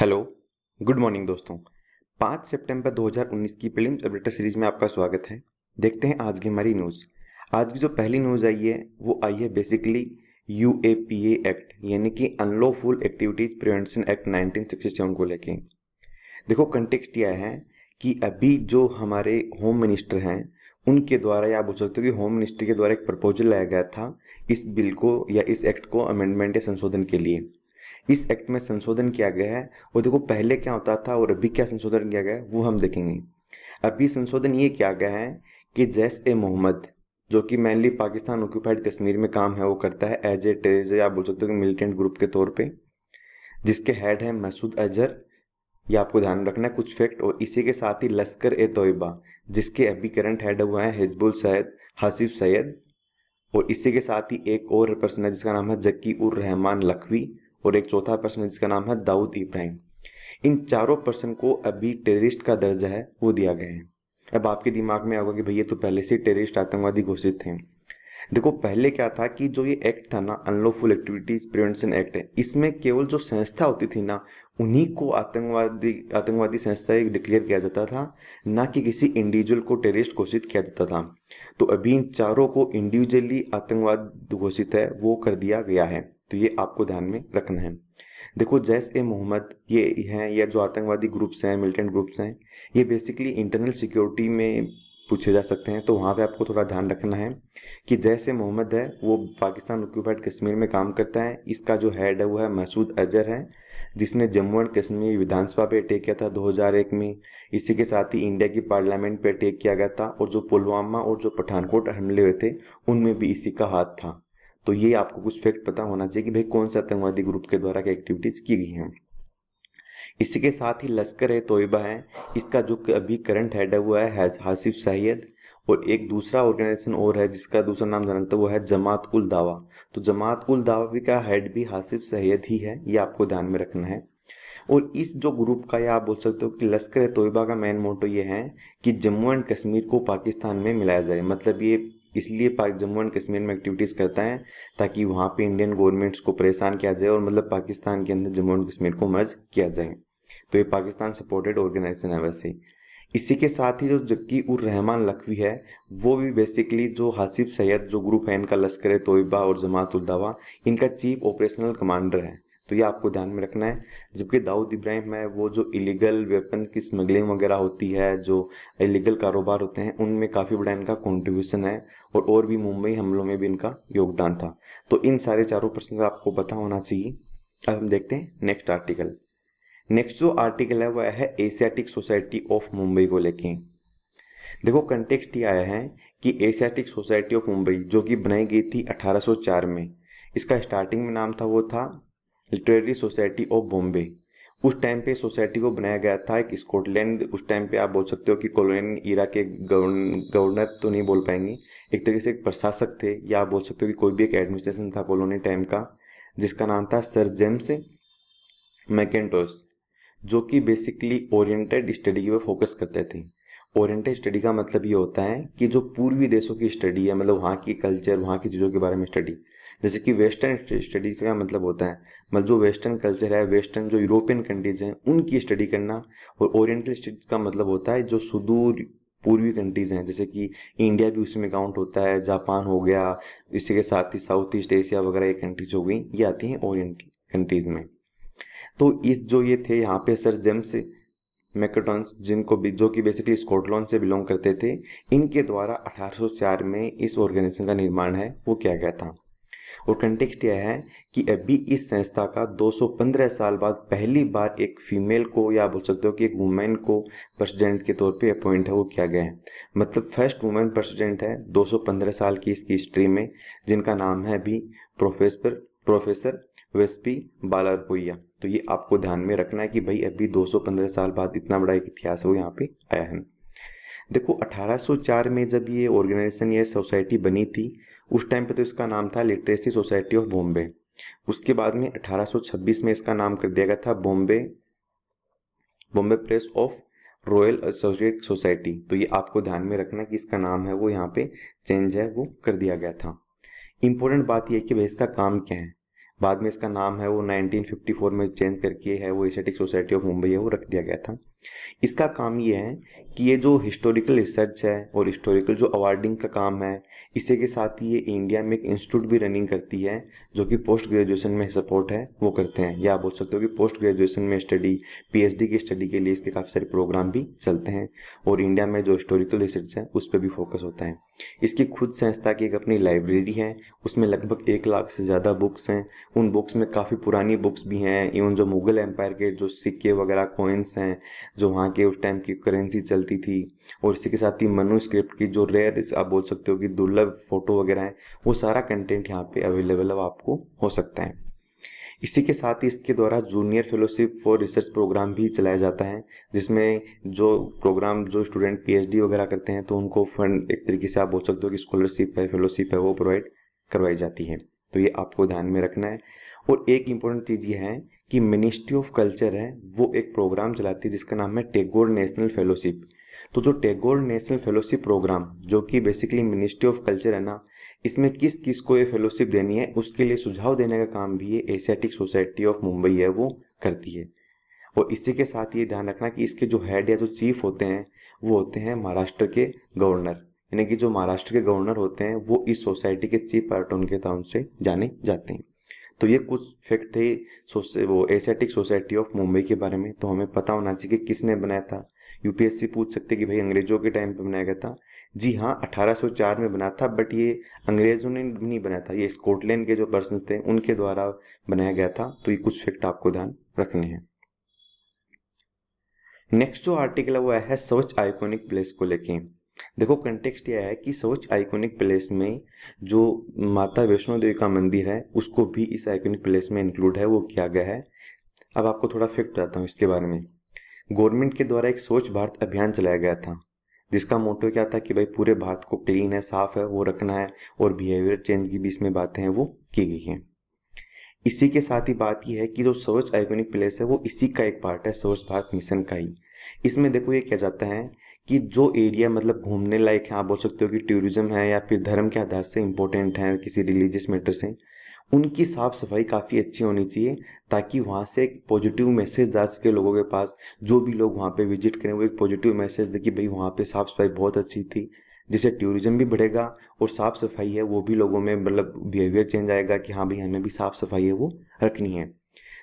Hello, good morning दोस्तों। 5 सितंबर 2019 की prelims updater series में आपका स्वागत है। देखते हैं आज की हमारी न्यूज़। आज की जो पहली न्यूज़ आई है, वो आई है बेसिकली यू एक्ट यानी कि अनलॉफुल एक्टिविटीज़ प्रिवेंशन एक्ट 1967 को लेके। देखो कंटेक्स्ट यह है कि अभी जो हमारे होम मिनिस्टर हैं, उनके द्वारा या बोल सकते हो कि होम मिनिस्ट्री के द्वारा एक प्रपोजल लाया गया था इस बिल को या इस एक्ट को अमेंडमेंट या संशोधन के लिए। इस एक्ट में संशोधन किया गया है और देखो पहले क्या होता था और अभी क्या संशोधन किया गया है, वो हम देखेंगे। अभी संशोधन ये किया गया है कि जैस ए मोहम्मद, जो कि मेनली पाकिस्तान ऑक्यूपाइड कश्मीर में काम है, वो करता है एज ए टेरर या बोल सकते हो कि मिलिटेंट ग्रुप के तौर पे, जिसके हेड है मसूद अजहर। ये आपको ध्यान रखना है, कुछ फैक्ट और इसी के साथ ही लश्कर ए तोयबा, जिसके अभी करंट हेड हुआ है हिजबुल सैद हासिफ सैयद, और इसी के साथ ही एक और पर्सन है जिसका नाम है जक्की उर रहमान लखवी और एक चौथा पर्सन जिसका नाम है दाऊद इब्राहिम। इन चारों पर्सन को अभी टेररिस्ट का दर्जा है, वो दिया गया है। अब आपके दिमाग में आएगा कि भैया तो पहले से टेररिस्ट आतंकवादी घोषित थे। देखो, पहले क्या था कि जो ये एक्ट था ना अनलॉफुल एक्टिविटीज़ प्रिवेंशन एक्ट है, इसमें केवल जो संस्था होती थी ना, उन्हीं को आतंकवादी आतंकवादी संस्था डिक्लेयर किया जाता था, ना कि किसी इंडिविजुअल को टेररिस्ट घोषित किया जाता था। तो अभी इन चारों को इंडिविजुअली आतंकवाद घोषित है, वो कर दिया गया है। तो ये आपको ध्यान में रखना है। देखो, जैस ए मोहम्मद, ये हैं, या जो आतंकवादी ग्रुप्स हैं मिलिटेंट ग्रुप्स हैं, ये बेसिकली इंटरनल सिक्योरिटी में पूछे जा सकते हैं तो वहाँ पे आपको थोड़ा ध्यान रखना है कि जैसे मोहम्मद है, वो पाकिस्तान ऑक्यूपाइड कश्मीर में काम करता है। इसका जो हेड है, वो है मसूद अजहर है, जिसने जम्मू एंड कश्मीर विधानसभा पे अटैक किया था 2001 में। इसी के साथ ही इंडिया की पार्लियामेंट पे अटैक किया गया था, और जो पुलवामा और जो पठानकोट हमले हुए थे, उनमें भी इसी का हाथ था। तो ये आपको कुछ फैक्ट पता होना चाहिए कि भाई कौन से आतंकवादी ग्रुप के द्वारा क्या एक्टिविटीज़ की गई हैं। इसी के साथ ही लश्कर है तोयबा है। इसका जो अभी करंट हेड है, वो है हासिफ सैयद और एक दूसरा ऑर्गेनाइजेशन और है जिसका दूसरा नाम जानते वो है जमात उल दावा तो जमात उल दावा भी का हेड भी हासिफ सैयद ही है, ये आपको ध्यान में रखना है। और इस जो ग्रुप का या आप बोल सकते हो कि लश्कर तोयबा का मेन मोटो ये है कि जम्मू एंड कश्मीर को पाकिस्तान में मिलाया जाए। मतलब ये इसलिए पाक जम्मू एंड कश्मीर में एक्टिविटीज़ करता है, ताकि वहाँ पे इंडियन गवर्नमेंट्स को परेशान किया जाए और मतलब पाकिस्तान के अंदर जम्मू एंड कश्मीर को मर्ज किया जाए। तो ये पाकिस्तान सपोर्टेड ऑर्गेनाइजेशन है वैसे। इसी के साथ ही जो जक्की उर रहमान लखवी है, वो भी बेसिकली जो हासिफ सैयद, जो ग्रुप है, इनका लश्कर तोयबा और जमात उद्दावा इनका चीफ ऑपरेशनल कमांडर है। तो ये आपको ध्यान में रखना है। जबकि दाऊद इब्राहिम है, वो जो इलीगल वेपन की स्मगलिंग वगैरह होती है, जो इलीगल कारोबार होते हैं, उनमें काफ़ी बड़ा इनका कंट्रीब्यूशन है और और भी मुंबई हमलों में भी इनका योगदान था। तो इन सारे चारों प्रश्न आपको पता होना चाहिए। अब हम देखते हैं नेक्स्ट आर्टिकल नेक्स्ट जो आर्टिकल है वह है एशियाटिक सोसाइटी ऑफ़ मुंबई को लेके। देखो कंटेक्स्ट ये आया है कि एशियाटिक सोसाइटी ऑफ़ मुंबई जो कि बनाई गई थी 1804 में, इसका स्टार्टिंग में नाम था, वो था लिटरेरी सोसाइटी ऑफ़ बॉम्बे। उस टाइम पे सोसाइटी को बनाया गया था एक स्कॉटलैंड। उस टाइम पे आप बोल सकते हो कि कॉलोनियल ईरा के गवर्नर तो नहीं बोल पाएँगे। एक तरीके से एक प्रशासक थे या आप बोल सकते हो कि कोई भी एक एडमिनिस्ट्रेशन था कॉलोनी टाइम का, जिसका नाम था सर जेम्स मैकेटोस जो कि बेसिकली ओरिएंटेड स्टडी पे फोकस करते थे। ओरिएंटेड स्टडी का मतलब ये होता है कि जो पूर्वी देशों की स्टडी है मतलब वहाँ की कल्चर वहाँ की चीज़ों के बारे में स्टडी जैसे कि वेस्टर्न स्टडी का मतलब होता है? मतलब जो वेस्टर्न कल्चर है, वेस्टर्न जो यूरोपियन कंट्रीज़ हैं, उनकी स्टडी करना और ओरिएंटल स्टडीज़ का मतलब होता है जो सुदूर पूर्वी कंट्रीज़ हैं, जैसे कि इंडिया भी उसमें काउंट होता है, जापान हो गया, इसी के साथ ही साउथ ईस्ट एशिया वगैरह ये कंट्रीज़ हो गई, ये आती हैं ओरिएंटल कंट्रीज़ में। तो इस जो ये थे यहाँ पे सर जेम्स मैकेटॉन्स, जिनको जो कि बेसिकली स्कॉटलैंड से बिलोंग करते थे, इनके द्वारा 1804 में इस ऑर्गेनाइजेशन का निर्माण है, वो किया गया था? और कंटेक्स्ट यह है कि अभी इस संस्था का 215 साल बाद पहली बार एक फीमेल को या बोल सकते हो कि एक वुमेन को प्रेसिडेंट के तौर पे अपॉइंट है, वो किया गया है। मतलब फ़र्स्ट वुमेन प्रेसिडेंट है 215 साल की इसकी हिस्ट्री में, जिनका नाम है अभी प्रोफेसर प्रोफेसर वेस्पी बालारपुइया तो ये आपको ध्यान में रखना है कि भाई अभी 215 साल बाद इतना बड़ा एक इतिहास वो यहाँ पे आया है। देखो 1804 में जब ये ऑर्गेनाइजेशन ये सोसाइटी बनी थी उस टाइम पे तो इसका नाम था लिटरेसी सोसाइटी ऑफ़ बॉम्बे उसके बाद में 1826 में इसका नाम कर दिया गया था Bombay Bombay press of royal associate society तो ये आपको ध्यान में रखना कि इसका नाम है, वो यहाँ पे चेंज है, वो कर दिया गया था। इंपॉर्टेंट बात यह कि भाई इसका काम क्या है? बाद में इसका नाम है, वो 1954 में चेंज करके है, वो एशियाटिक सोसाइटी ऑफ़ मुंबई है, वो रख दिया गया था। इसका काम ये है कि ये जो हिस्टोरिकल रिसर्च है और हिस्टोरिकल जो अवार्डिंग का काम है, इसी के साथ ही ये इंडिया में एक इंस्टीट्यूट भी रनिंग करती है, जो कि पोस्ट ग्रेजुएशन में सपोर्ट है, वो करते हैं। या आप बोल सकते हो कि पोस्ट ग्रेजुएशन में स्टडी पीएचडी की स्टडी के लिए इसके काफ़ी सारे प्रोग्राम भी चलते हैं और इंडिया में जो हिस्टोरिकल रिसर्च है, उस पर भी फोकस होता है। इसकी खुद संस्था की एक अपनी लाइब्रेरी है, उसमें लगभग एक लाख से ज़्यादा बुक्स हैं। उन बुक्स में काफ़ी पुरानी बुक्स भी हैं, इवन जो मुगल एम्पायर के जो सिक्के वगैरह कॉइन्स हैं जो वहाँ के उस टाइम की करेंसी चलती थी और इसी के साथ ही मनु स्क्रिप्ट की जो रेयर आप बोल सकते हो कि दुर्लभ फ़ोटो वगैरह हैं, वो सारा कंटेंट यहाँ पे अवेलेबल अब आपको हो सकता है। इसी के साथ ही इसके द्वारा junior fellowship for research program भी चलाया जाता है, जिसमें जो प्रोग्राम जो स्टूडेंट पीएचडी वगैरह करते हैं तो उनको फंड एक तरीके से आप बोल सकते हो कि स्कॉलरशिप है फेलोशिप है, वो प्रोवाइड करवाई जाती है। तो ये आपको ध्यान में रखना है। और एक इम्पोर्टेंट चीज़ ये है कि मिनिस्ट्री ऑफ़ कल्चर है, वो एक प्रोग्राम चलाती है जिसका नाम है टेगोर नेशनल फेलोशिप तो जो टेगोर नेशनल फेलोशिप प्रोग्राम जो कि बेसिकली मिनिस्ट्री ऑफ़ कल्चर है ना, इसमें किस किस को ये फेलोशिप देनी है, उसके लिए सुझाव देने का काम भी ये एशियाटिक सोसाइटी ऑफ़ मुंबई है, वो करती है। और इसी के साथ ये ध्यान रखना कि इसके जो हेड या जो चीफ होते हैं, वो होते हैं महाराष्ट्र के गवर्नर यानी कि जो महाराष्ट्र के गवर्नर होते हैं, वो इस सोसाइटी के चीफ पार्टन के नाम से जाने जाते हैं। तो ये कुछ फैक्ट थे वो एशियाटिक सोसाइटी ऑफ़ मुंबई के बारे में तो हमें पता होना चाहिए कि किसने बनाया था। यूपीएससी पूछ सकते कि भाई अंग्रेज़ों के टाइम पे बनाया गया था। जी हाँ 1804 में बना था बट ये अंग्रेज़ों ने नहीं बनाया था। ये स्कॉटलैंड के जो पर्सन थे, उनके द्वारा बनाया गया था। तो ये कुछ फैक्ट आपको ध्यान रखने हैं। नेक्स्ट जो आर्टिकल है, वो है स्वच्छ आइकोनिक प्लेस को लेके। देखो कंटेक्स्ट यह है कि स्वच्छ आइकोनिक प्लेस में जो माता वैष्णो देवी का मंदिर है, उसको भी इस आइकोनिक प्लेस में इंक्लूड है, वो किया गया है। अब आपको थोड़ा फैक्ट बताता हूँ इसके बारे में। गवर्नमेंट के द्वारा एक स्वच्छ भारत अभियान चलाया गया था, जिसका मोटो क्या था कि भाई पूरे भारत को क्लीन है, साफ़ है, वो रखना है, और बिहेवियर चेंज की भी इसमें बातें हैं, वो की गई हैं। इसी के साथ ही बात यह है कि जो स्वच्छ आइकोनिक प्लेस है, वो इसी का एक पार्ट है स्वच्छ भारत मिशन का ही। इसमें देखो ये क्या जाता है कि जो एरिया मतलब घूमने लायक है, आप बोल सकते हो कि टूरिज़्म है या फिर धर्म के आधार से इंपॉर्टेंट है, किसी रिलीजियस मैटर से, उनकी साफ़ सफ़ाई काफ़ी अच्छी होनी चाहिए ताकि वहाँ से एक पॉजिटिव मैसेज जा सके लोगों के पास, जो भी लोग वहाँ पे विज़िट करें, वो एक पॉजिटिव मैसेज दे कि भाई वहाँ पे साफ़ सफ़ाई बहुत अच्छी थी। जिससे टूरिज़्म भी बढ़ेगा और साफ़ सफ़ाई है, वो भी लोगों में मतलब बिहेवियर चेंज आएगा कि हाँ भाई, हमें भी साफ़ सफ़ाई है, वो रखनी है।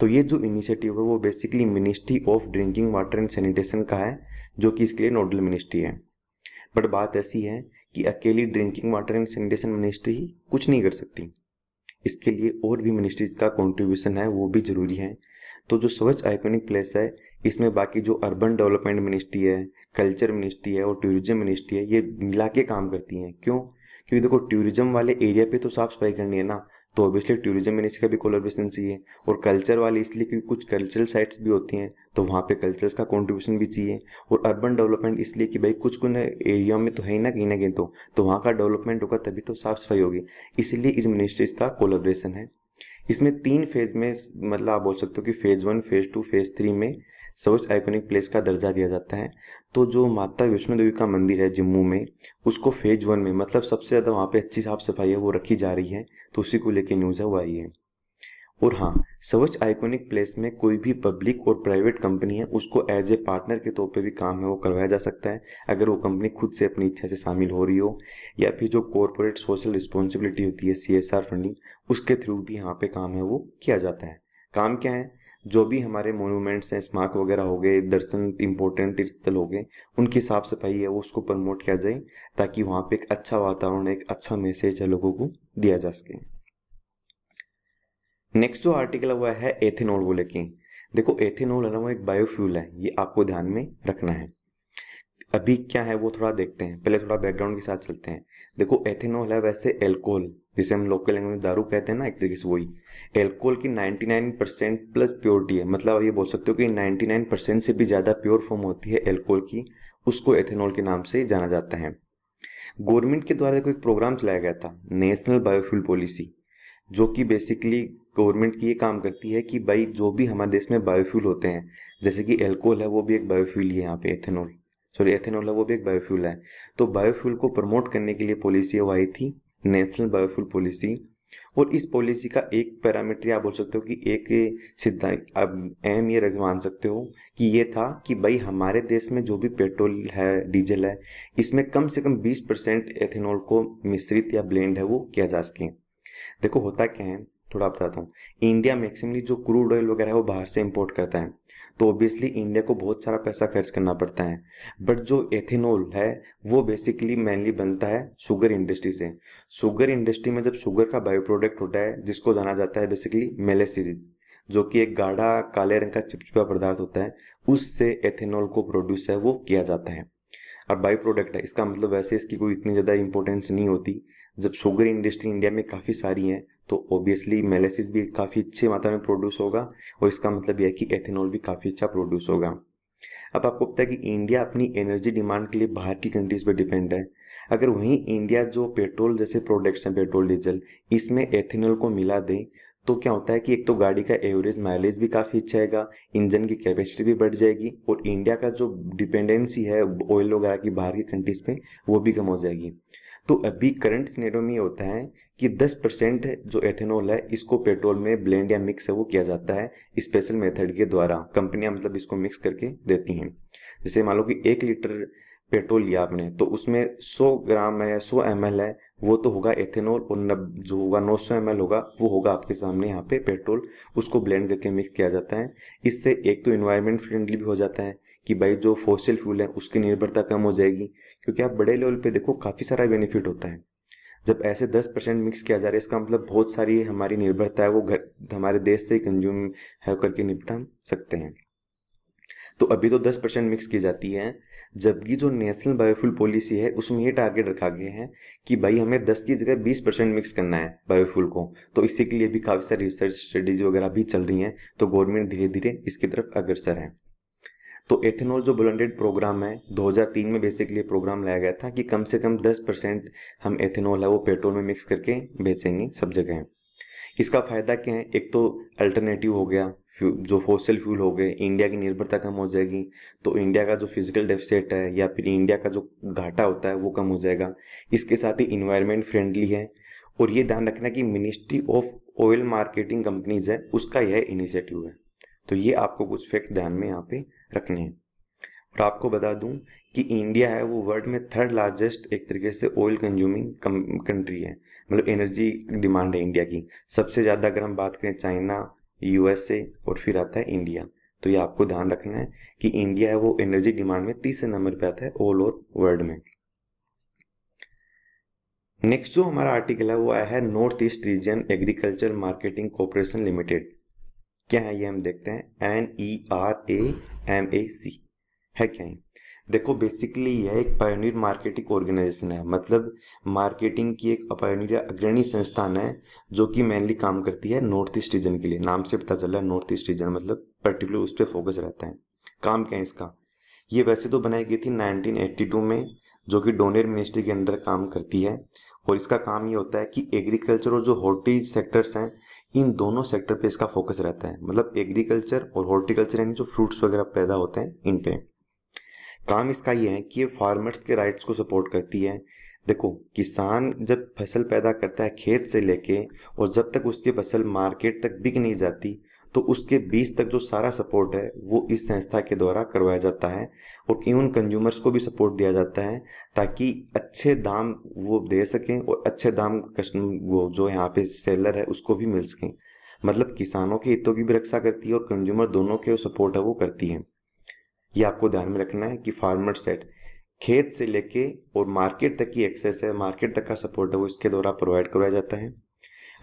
तो ये जो इनिशिएटिव है, वो basically ministry of drinking water and sanitation का है, जो कि इसके लिए नोडल मिनिस्ट्री है। बट बात ऐसी है कि अकेली drinking water and sanitation ministry ही कुछ नहीं कर सकती। इसके लिए और भी मिनिस्ट्रीज का कंट्रीब्यूशन है, वो भी ज़रूरी है। तो जो स्वच्छ आइकोनिक प्लेस है इसमें बाकी जो अर्बन डेवलपमेंट मिनिस्ट्री है कल्चर मिनिस्ट्री है और टूरिज़्म मिनिस्ट्री है, ये मिला के काम करती हैं। क्यों? क्योंकि देखो टूरिज़्म वाले एरिया पे तो साफ़ सफ़ाई करनी है ना। तो ऑब्वियसली टूरिज़्म मिनिस्ट्री का भी कोलोब्रेशन चाहिए और कल्चर वाले इसलिए क्योंकि कुछ कल्चरल साइट्स भी होती हैं तो वहाँ पे कल्चर्स का कंट्रीब्यूशन भी चाहिए। और अर्बन डेवलपमेंट इसलिए कि भाई कुछ कुछ एरिया में तो है ही ना कहीं ना कहीं तो तो वहाँ का डेवलपमेंट होगा तभी तो साफ़ सफ़ाई होगी। इसलिए इस मिनिस्ट्रीज का कोलोब्रेशन है। इसमें तीन फ़ेज़ में मतलब आप बोल सकते हो कि phase one phase two phase three में स्वच्छ आइकोनिक प्लेस का दर्जा दिया जाता है। तो जो माता वैष्णो देवी का मंदिर है जम्मू में, उसको फ़ेज़ वन में मतलब सबसे ज़्यादा वहाँ पे अच्छी साफ़ सफ़ाई है, वो रखी जा रही है तो उसी को लेके न्यूज़ है, वो आई है। और हाँ स्वच्छ आइकोनिक प्लेस में कोई भी पब्लिक और प्राइवेट कंपनी है, उसको एज ए पार्टनर के तौर पे भी काम है, वो करवाया जा सकता है। अगर वो कंपनी खुद से अपनी इच्छा से शामिल हो रही हो, या फिर जो कॉरपोरेट सोशल रिस्पॉन्सिबिलिटी होती है सीएसआर फंडिंग उसके थ्रू भी यहाँ पे काम है, वो किया जाता है। काम क्या है? जो भी हमारे मोनूमेंट्स हैं, स्मारक वगैरह हो गए, दर्शन इंपॉर्टेंट तीर्थ स्थल हो गए, उनकी साफ़ सफ़ाई है, वो उसको प्रमोट किया जाए, ताकि वहाँ पे एक अच्छा वातावरण, एक अच्छा मैसेज है लोगों को दिया जा सके। नेक्स्ट जो आर्टिकल हुआ है एथेनॉल को लेके। देखो एथेनॉल है ना, वो एक बायोफ्यूल है, ये आपको ध्यान में रखना है। अभी क्या है, वो थोड़ा देखते हैं, पहले थोड़ा बैकग्राउंड के साथ चलते हैं। देखो एथेनॉल है वैसे एल्कोहल जिसे हम लोकल लैंग्वेज में दारू कहते हैं ना, एक तरीके से वही। एल्कोहल की 99 परसेंट प्लस प्योरिटी है। मतलब ये बोल सकते हो कि 99 परसेंट से भी ज़्यादा प्योर फॉर्म होती है एल्कोहल की, उसको एथेनॉल के नाम से जाना जाता है। गवर्नमेंट के द्वारा देखो एक प्रोग्राम चलाया गया था नेशनल बायोफ्यूल पॉलिसी जो कि बेसिकली गवर्नमेंट की ये काम करती है कि भाई जो भी हमारे देश में बायोफ्यूल होते हैं, जैसे कि एल्कोहल है, वो भी एक बायोफ्यूल ही है यहाँ पे एथेनॉल सॉरी एथेनॉल है, वो भी एक बायोफ्यूल है। तो बायोफ्यूल को प्रमोट करने के लिए पॉलिसी वो आई थी नेशनल बायोफ्यूल पॉलिसी। और इस पॉलिसी का एक पैरामीटर आप बोल सकते हो कि एक सिद्धांत अब अहम ये रख मान सकते हो कि ये था कि भाई हमारे देश में जो भी पेट्रोल है, डीजल है, इसमें कम से कम 20 परसेंट एथेनॉल को मिश्रित या ब्लेंड है वो किया जा सके। देखो होता क्या है थोड़ा बताता हूँ। इंडिया मैक्सिमली जो क्रूड ऑयल वगैरह है, वो बाहर से इंपोर्ट करता है। तो ऑब्वियसली इंडिया को बहुत सारा पैसा खर्च करना पड़ता है। बट जो एथेनॉल है, वो बेसिकली मेनली बनता है शुगर इंडस्ट्री से। शुगर इंडस्ट्री में जब शुगर का बायो प्रोडक्ट होता है, जिसको जाना जाता है बेसिकली मेलेसिस जो कि एक गाढ़ा काले रंग का चिपचिपा पदार्थ होता है, उससे एथेनॉल को प्रोड्यूस है, वो किया जाता है। और बाई प्रोडक्ट है, इसका मतलब वैसे इसकी कोई इतनी ज़्यादा इंपॉर्टेंस नहीं होती। जब शुगर इंडस्ट्री इंडिया में काफ़ी सारी है तो ऑब्वियसली मेलेसिस भी काफ़ी अच्छी मात्रा में प्रोड्यूस होगा और इसका मतलब यह है कि एथेनॉल भी काफ़ी अच्छा प्रोड्यूस होगा। अब आपको पता है कि इंडिया अपनी एनर्जी डिमांड के लिए बाहर की कंट्रीज़ पर डिपेंड है। अगर वहीं इंडिया जो पेट्रोल जैसे प्रोडक्ट्स हैं पेट्रोल डीजल इसमें एथेनॉल को मिला दे तो क्या होता है कि एक तो गाड़ी का एवरेज माइलेज भी काफ़ी अच्छा आएगा इंजन की कैपेसिटी भी बढ़ जाएगी और इंडिया का जो डिपेंडेंसी है ऑयल वगैरह की बाहर की कंट्रीज़ पे, वो भी कम हो जाएगी। तो अभी करंट सिनेरियो में होता है कि 10 परसेंट जो एथेनॉल है, इसको पेट्रोल में ब्लेंड या मिक्स है, वो किया जाता है स्पेशल मेथड के द्वारा। कंपनियाँ मतलब इसको मिक्स करके देती हैं। जैसे मान लो कि एक लीटर पेट्रोल लिया आपने तो उसमें 100 ग्राम है 100 एम है, वो तो होगा एथेनॉल और नब, जो होगा 900 सौ होगा, वो होगा आपके सामने यहाँ पे पेट्रोल, उसको ब्लेंड करके मिक्स किया जाता है। इससे एक तो इन्वायरमेंट फ्रेंडली भी हो जाता है कि भाई जो फॉसिल फ्यूल है, उसकी निर्भरता कम हो जाएगी, क्योंकि आप बड़े लेवल पे देखो, काफ़ी सारा बेनिफिट होता है। जब ऐसे 10 परसेंट मिक्स किया जा रहा है, इसका मतलब बहुत सारी हमारी निर्भरता है, वो घर, हमारे देश से कंज्यूम है करके निपटा सकते हैं। तो अभी तो 10 परसेंट मिक्स की जाती है, जबकि जो नेशनल बायोफ्यूल पॉलिसी है, उसमें ये टारगेट रखा गया है कि भाई हमें 10 की जगह 20 परसेंट मिक्स करना है बायोफ्यूल को। तो इसी के लिए भी काफ़ी सारी रिसर्च स्टडीज़ वगैरह भी चल रही हैं तो गवर्नमेंट धीरे धीरे इसकी तरफ़ अग्रसर है। तो एथेनॉल जो ब्लेंडेड प्रोग्राम है 2003 में बेसिकली प्रोग्राम लाया गया था कि कम से कम 10 परसेंट हम एथेनॉल है वो पेट्रोल में मिक्स करके बेचेंगे सब जगह। इसका फ़ायदा क्या है? एक तो अल्टरनेटिव हो गया जो फोसिल फ्यूल हो गए इंडिया की निर्भरता कम हो जाएगी तो इंडिया का जो फ़िज़िकल डेफिसिट है या फिर इंडिया का जो घाटा होता है वो कम हो जाएगा। इसके साथ ही इन्वायरमेंट फ्रेंडली है और ये ध्यान रखना कि ministry of oil marketing companies है, उसका यह इनिशिएटिव है। तो ये आपको कुछ फैक्ट ध्यान में यहाँ पे रखने हैं। और आपको बता दूँ कि इंडिया है, वो वर्ल्ड में थर्ड लार्जेस्ट एक तरीके से ऑयल कंज्यूमिंग कंट्री है। मतलब एनर्जी डिमांड है इंडिया की। सबसे ज़्यादा अगर हम बात करें चाइना यूएसए और फिर आता है इंडिया तो ये आपको ध्यान रखना है कि इंडिया है, वो एनर्जी डिमांड में तीसरे नंबर पे आता है ऑल ओवर वर्ल्ड में। नेक्स्ट जो हमारा आर्टिकल है, वो आया है north east region agriculture marketing corporation limited क्या है ये हम देखते हैं? N E R A M A C है क्या देखो बेसिकली यह एक पायोनियर मार्केटिंग ऑर्गेनाइजेशन है। मतलब मार्केटिंग की एक पायोनियर अग्रणी संस्थान है, जो कि मेनली काम करती है नॉर्थ ईस्ट रीजन के लिए। नाम से पता चल रहा है नॉर्थ ईस्ट रीजन मतलब पर्टिकुलर उस पर फोकस रहता है। काम क्या है इसका? ये वैसे तो बनाई गई थी 1982 में, जो कि डोनेर मिनिस्ट्री के अंडर काम करती है। और इसका काम ये होता है कि एग्रीकल्चर और जो हॉर्टीज सेक्टर्स हैं, इन दोनों सेक्टर पे इसका फोकस रहता है। मतलब एग्रीकल्चर और हॉर्टिकल्चर यानी जो फ्रूट्स वगैरह पैदा होते हैं, इन पे। काम इसका ये है कि ये फार्मर्स के राइट्स को सपोर्ट करती है। देखो, किसान जब फ़सल पैदा करता है खेत से लेके और जब तक उसकी फ़सल मार्केट तक बिक नहीं जाती तो उसके बीच तक जो सारा सपोर्ट है, वो इस संस्था के द्वारा करवाया जाता है और इवन कंज्यूमर्स को भी सपोर्ट दिया जाता है ताकि अच्छे दाम वो दे सकें और अच्छे दाम वो जो यहाँ पे सेलर है, उसको भी मिल सकें। मतलब किसानों के हितों की भी रक्षा करती है और कंज्यूमर दोनों के सपोर्ट है, वो करती है। ये आपको ध्यान में रखना है कि फार्मर सेट खेत से लेके और मार्केट तक की एक्सेस है मार्केट तक का सपोर्ट है, वो इसके द्वारा प्रोवाइड करवाया जाता है।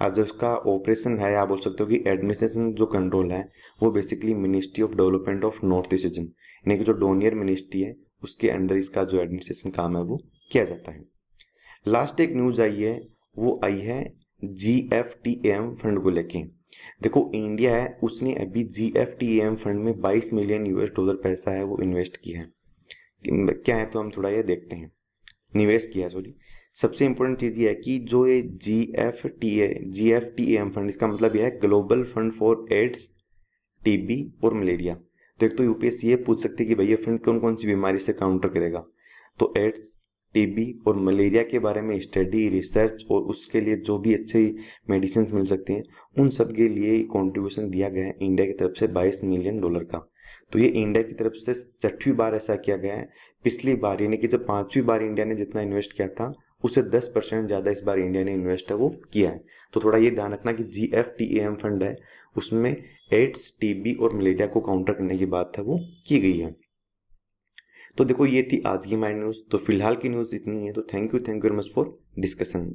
और जो उसका ऑपरेशन है, आप बोल सकते हो कि एडमिनिस्ट्रेशन जो कंट्रोल है, वो basically ministry of development of north east region यानी कि जो डोनियर मिनिस्ट्री है, उसके अंडर इसका जो एडमिनिस्ट्रेशन काम है, वो किया जाता है। लास्ट एक न्यूज़ आई है, वो आई है G F T M fund को लेके। देखो इंडिया है, उसने अभी G F T M fund में 22 मिलियन यूएस डॉलर पैसा है, वो इन्वेस्ट किया है। क्या है तो हम थोड़ा ये देखते हैं। निवेश किया सॉरी सबसे इंपॉर्टेंट चीज़ ये है कि जो ये G F T A G F T M fund इसका मतलब यह है global fund for AIDS TB और मलेरिया तो एक तो यूपीएससी ये पूछ सकती है कि भैया फंड कौन कौन सी बीमारी से काउंटर करेगा। तो एड्स टीबी और मलेरिया के बारे में स्टडी, रिसर्च और उसके लिए जो भी अच्छे मेडिसिन मिल सकते हैं, उन सब के लिए कॉन्ट्रीब्यूशन दिया गया है इंडिया की तरफ़ से 22 मिलियन डॉलर का। तो ये इंडिया की तरफ़ से छठवीं बार ऐसा किया गया है। पिछली बार, यानी कि जब पांचवी बार इंडिया ने जितना इन्वेस्ट किया था उससे दस परसेंट ज़्यादा इस बार इंडिया ने इन्वेस्ट है वो किया है। तो थोड़ा ये ध्यान रखना कि G F T M fund है, उसमें एड्स टीबी और मलेरिया को काउंटर करने की बात है वो की गई है। तो देखो, ये थी आज की हमारी न्यूज़ तो फ़िलहाल की न्यूज़ इतनी है तो thank you thank you very much for discussion